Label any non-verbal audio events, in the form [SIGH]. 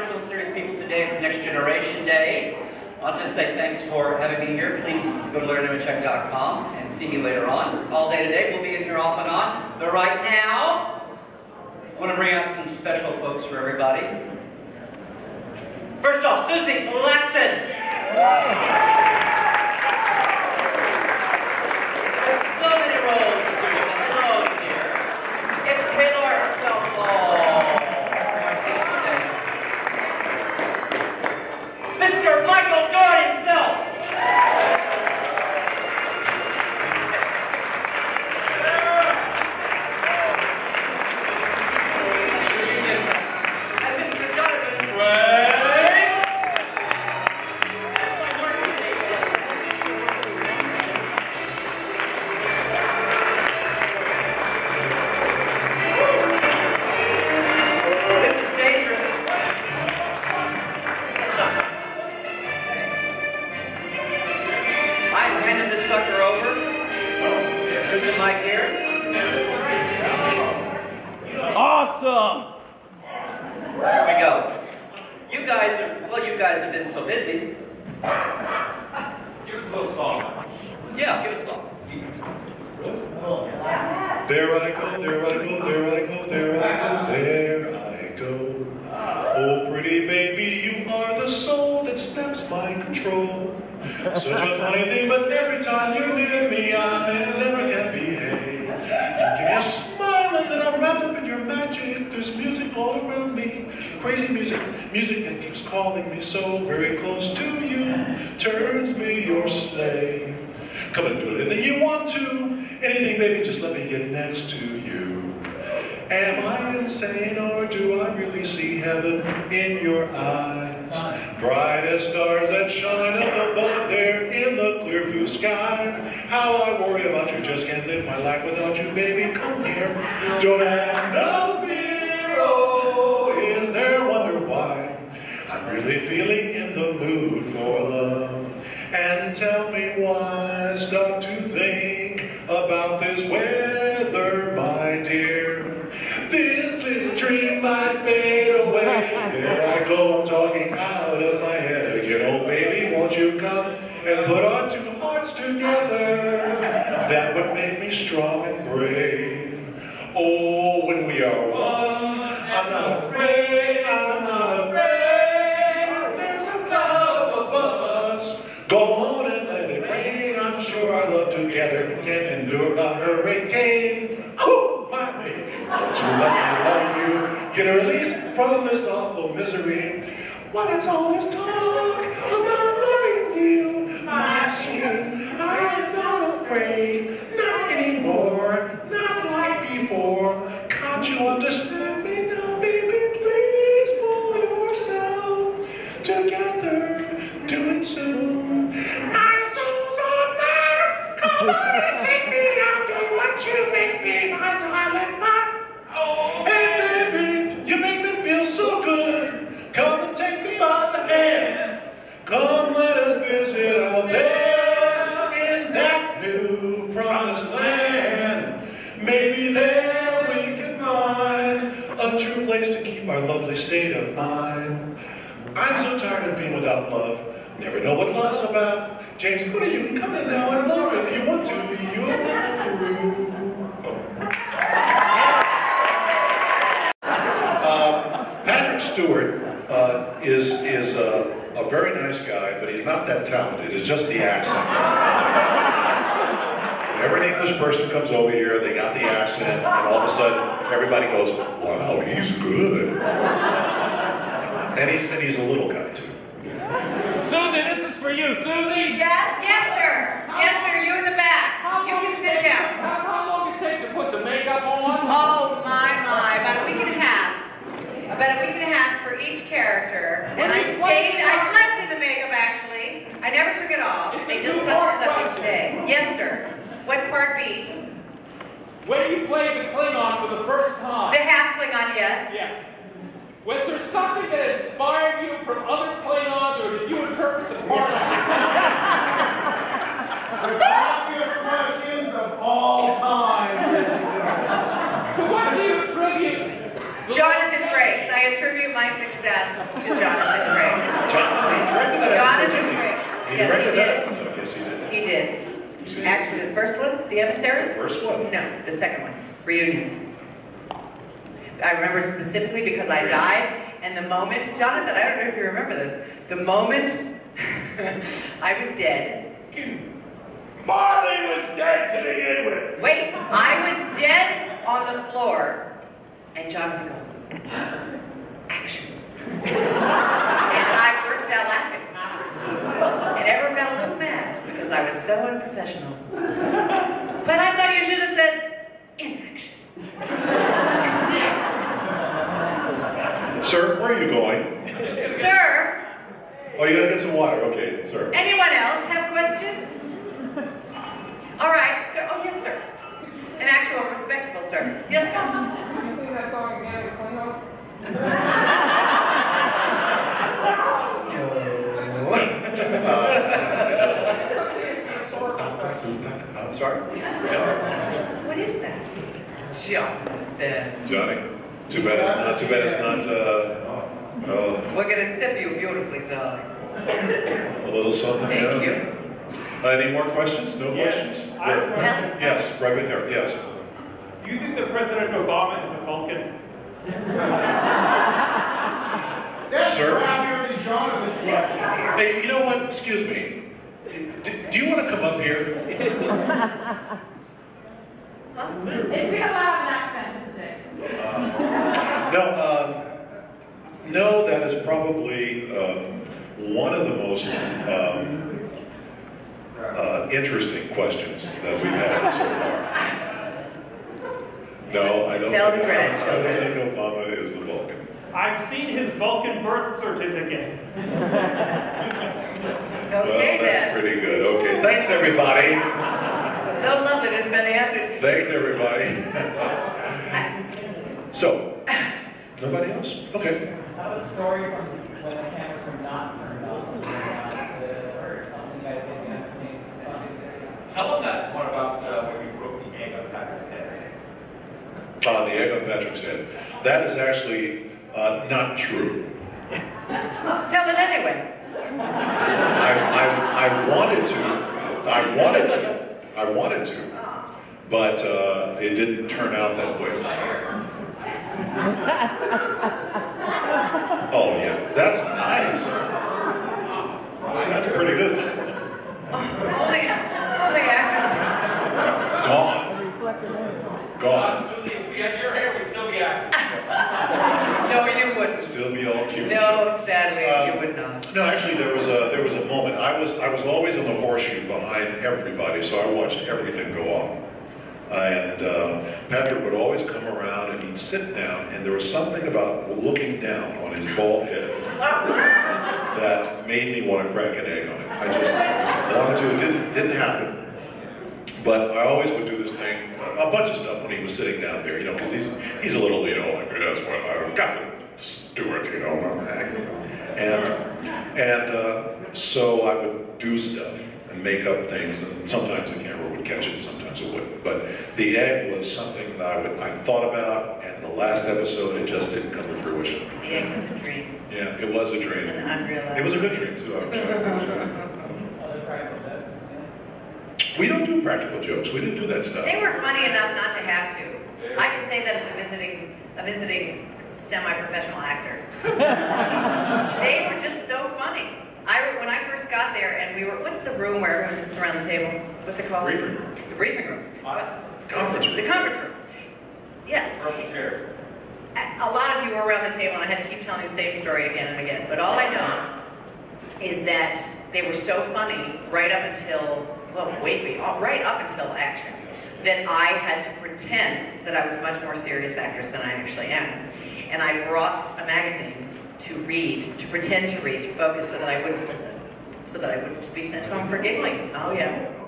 original series people today. It's Next Generation Day. I'll just say thanks for having me here. Please go to larrynemecek.com and see me later on. All day today, we'll be in here off and on. But right now, I want to bring out some special folks for everybody. First off, Suzie Plakson. Mic here. Awesome! Here we go. You guys are, well, you guys have been so busy. Give us a little song. Yeah, give us a song. There I go, there I go, there I go, there I go, there I go. Oh, pretty baby, you are the soul that snaps my control. Such a funny thing, but every time you're near me, I never can behave. You give me a smile and then I'm wrapped up in your magic. There's music all around me, crazy music, music that keeps calling me so very close to you. Turns me your slave. Come and do anything you want to. Anything, baby, just let me get next to you. Am I insane or do I really see heaven in your eyes? Bright as stars that shine up above there in the clear blue sky. How I worry about you, just can't live my life without you, baby. Come here. Don't have no really feeling in the mood for love. And tell me why stop to think about this weather, my dear. This little dream might fade away. There I go, I'm talking out of my head again. Oh, baby, won't you come and put our two hearts together? That would make me strong and brave. Oh, when we are one, you let me love you? Get a release from this awful misery. What is all this talk about loving you, my sweet? I am not afraid, not anymore, not like before. Can't you understand us visit out there in that new promised land. Maybe there we can find a true place to keep our lovely state of mind. I'm so tired of being without love. Never know what love's about. James Cooder, you can come in now and love if you want to. You're through. Uh, Patrick Stewart uh, is is a, a very nice guy, but he's not that talented. It's just the accent. [LAUGHS] Whenever an English person comes over here, they got the accent, and all of a sudden everybody goes, "Wow, he's good." And he's and he's a little guy too. Suzie, this is for you. Suzie! Yes, yes, sir. Yes, sir. You in the back. You can sit down. How, how long it take to put the makeup on? Oh my my! About a week and a half. About a week and a half for each character. And I stayed. I slept in the makeup actually. I never took it off. They just touched it up each day. Yes, sir. What's part B? When you played the Klingon for the first time. The half Klingon. Yes. Yes. Was there something that inspired you from other Klingons, or did you interpret the part of The obvious questions of all time. To what do you attribute? the- Jonathan Frakes. I attribute my success success to Jonathan Frakes. Jonathan, he directed that episode, Jonathan didn't he? Frakes. He Yes, directed he that did. episode, yes, he did. He did. Actually, the first one, The Emissary? The first one. No, the second one, Reunion. I remember specifically because I died, and the moment, Jonathan, I don't know if you remember this, the moment [LAUGHS] I was dead. Marley was dead to begin with. Wait, I was dead on the floor, and Jonathan goes, action. [LAUGHS] and I burst out laughing. And everyone got a little mad because I was so unprofessional. But I thought you should have said, in action. Sir, where are you going? Sir, Oh, you gotta get some water, okay, sir. anyone else have questions? All right, sir. Oh, yes, sir. An actual respectable sir. Yes, sir. Can you sing that song again in Klingon? I'm sorry? Yeah, What is that? Jonathan. Johnny? Too bad it's not, too bad it's not, uh, uh, We're gonna tip you beautifully, Johnny. a little something, yeah. Thank you. Uh, Any more questions? No Yes. questions? I have a Right. question. Yes, right there, yes. Do you think that President Obama is a Vulcan? That's Sir? happier than Jonathan's question. Hey, you know what? Excuse me. Do, do you want to come up here? It's because I have an accent, isn't it? Uh, no, uh, no, that is probably um, one of the most um, uh, interesting questions that we've had so far. No, I don't. Tell the think, I grandchildren. don't think Obama is a Vulcan. I've seen his Vulcan birth certificate. [LAUGHS] Well, that's then. pretty good. Okay, thanks everybody. So lovely to spend the afternoon. Thanks everybody. so, nobody else? Okay. I have a story from when the cameras were not turned on, uh, or something you guys did behind the scenes. Tell them that one about uh, when you broke the egg on Patrick's head. The egg on Patrick's head. That is actually uh, not true. Tell it anyway. I, I, I wanted to. I wanted to. I wanted to. But uh, it didn't turn out that way. [LAUGHS] Oh yeah, that's nice. That's pretty good. Only, only actors. Gone. Gone. Suzie, if we had your hair, we'd still be acting. No, you wouldn't. Still be all cute. No, sadly, Um, you would not. No, actually, there was a there was a moment. I was I was always in the behind everybody, so I watched everything go off. And uh, Patrick would always come around and he'd sit down, and there was something about looking down on his bald head that made me want to crack an egg on it. I just, just wanted to. It didn't didn't happen. But I always would do this thing, a bunch of stuff when he was sitting down there, you know, because he's he's a little, you know, like that's what I've got to Stewart, you know, and and uh, so I would do stuff and make up things, and sometimes the camera would catch it, and sometimes it wouldn't. But the egg was something that I would I thought about, and the last episode it just didn't come to fruition. The egg was a dream, Yeah, it was a dream. an unrealized. It was a good dream too. I'm sure. Other practical jokes. We don't do practical jokes. We didn't do that stuff. They were funny enough not to have to. I can say that as a visiting, a visiting semi-professional actor. [LAUGHS] they were just so funny. I, when I first got there and we were, what's the room where everyone sits around the table? What's it called? Briefing room. The briefing room. What? Conference room. The conference room. Yeah. Purple chairs. A lot of you were around the table and I had to keep telling the same story again and again. But all I know is that they were so funny right up until, well, wait, wait, right up until action, that I had to pretend that I was a much more serious actress than I actually am. And I brought a magazine to read, to pretend to read, to focus so that I wouldn't listen, so that I wouldn't be sent home for giggling. Oh yeah.